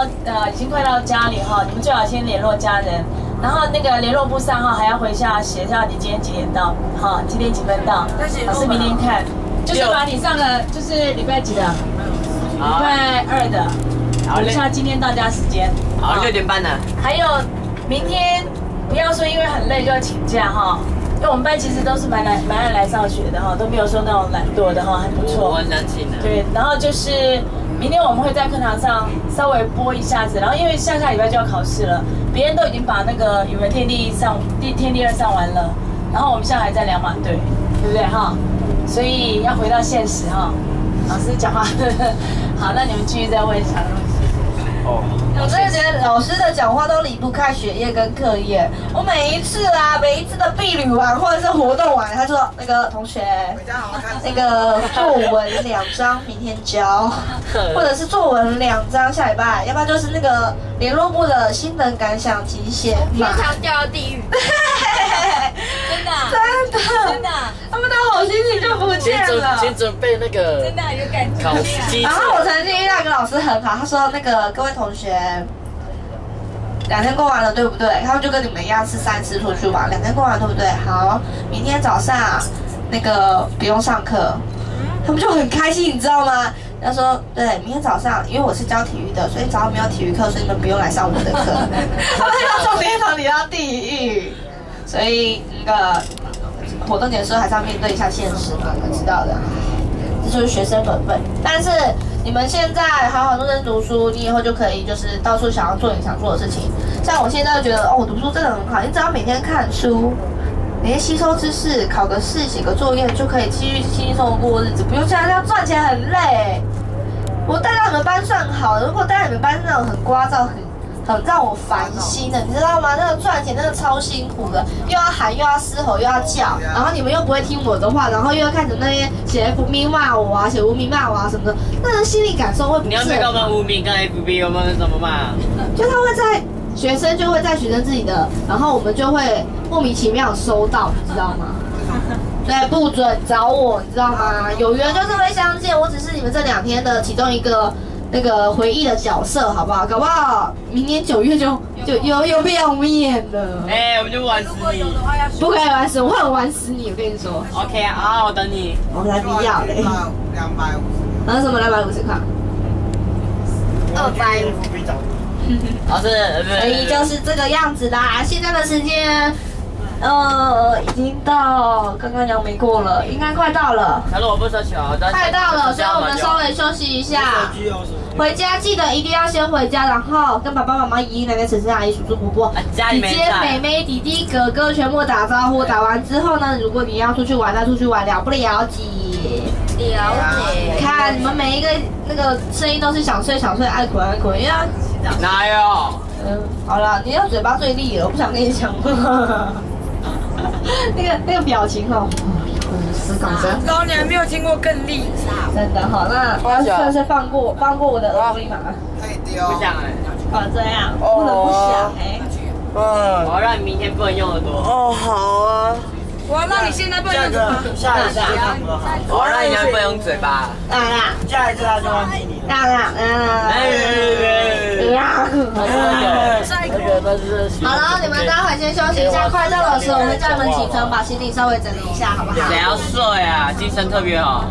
到呃已经快到家里哈，你们最好先联络家人，然后那个联络簿上哈还要回下写下你今天几点到，好几点几分到，老师明天看，就是把你上了就是礼拜几的，礼拜二的，留下今天到家时间。好，六点半呢。还有明天不要说因为很累就要请假哈。因为我们班其实都是蛮来蛮爱来上学的哈，都没有说那种懒惰的哈，很不错。我很难请的。对，然后就是明天我们会在课堂上稍微播一下子，然后因为下下礼拜就要考试了，别人都已经把那个语文天地上第天地二上完了，然后我们现在还在两马队，对不对哈？所以要回到现实哈。老师讲话，好，那你们继续再问一下下。我真的觉得老师的讲话都离不开学业跟课业。我每一次啊，每一次的毕旅完或者是活动完，他说那个同学，那个作文两张明天交，或者是作文两张下礼拜，要不然就是那个联络部的心得感想提写。经常掉到地狱。真的，真的，真的，他们的好心情就不见了。先准备那个，真的有感觉。考试。然后我曾经遇到一个老师很好，他说那个各位同学，两天过完了对不对？他们就跟你们一样是三次出去玩，两天过完对不对？好，明天早上那个不用上课，他们就很开心，你知道吗？他说对，明天早上因为我是教体育的，所以早上没有体育课，所以你们不用来上我的课。他们要从天堂里到地狱。所以那个活动结束还是要面对一下现实嘛，你们知道的，这就是学生本分。但是你们现在好好认真读书，你以后就可以就是到处想要做你想做的事情。像我现在就觉得哦，我读书真的很好，你只要每天看书，每天吸收知识，考个试，写个作业，就可以继续轻松过日子，不用像这样赚钱很累。我带到你们班算好，如果带到你们班那种很聒噪很。很让我烦心的，你知道吗？那个赚钱真的超辛苦的，又要喊，又要嘶吼，又要叫，然后你们又不会听我的话，然后又要看着那些写 F B 骂我啊，写无名骂我啊什么的，那人心理感受会不你要告我们无名跟 F B，我们怎么骂？就他会在学生就会在学生自己的，然后我们就会莫名其妙收到，你知道吗？对，不准找我，你知道吗？有缘就是会相见，我只是你们这两天的其中一个。那个回忆的角色，好不好？搞不好明年九月就就又又被我们演了。哎，我们就玩死你！不可以玩死，我会玩死你！我跟你说。OK 啊，我等你。我才不要嘞。两百五十。那什么两百五十块？二百五。老师，所以就是这个样子啦。现在的时间。呃，已经到刚刚杨梅过了，应该快到了。我不快到了，所以我们稍微休息一下。回家记得一定要先回家，然后跟爸爸妈妈、姨姨奶奶、婶婶阿姨、叔叔伯伯、姐姐、妹妹、弟弟、哥哥全部打招呼。打完之后呢，如果你要出去玩，再出去玩，了不了解？了解。看你们每一个那个声音都是想睡想睡，爱困爱困，因为哪有？嗯，好了，你要嘴巴最利了，我不想跟你讲话。那个那个表情哦，死港生，高你还没有听过更厉害，真的好，那我要算是放过放过我的耳朵一马，可以丢，不想哎，哦这样，不能不想哎，嗯，我要让你明天不能用耳朵，哦好啊。我要让你现在不能用下一下，我要让你不能用嘴巴。下一次他就忘记你。来啦，来啦，来啦。好了，你们待会先休息一下，快到老师我们叫你们起床，把行李稍微整理一下，好不好？谁要睡啊？精神特别好。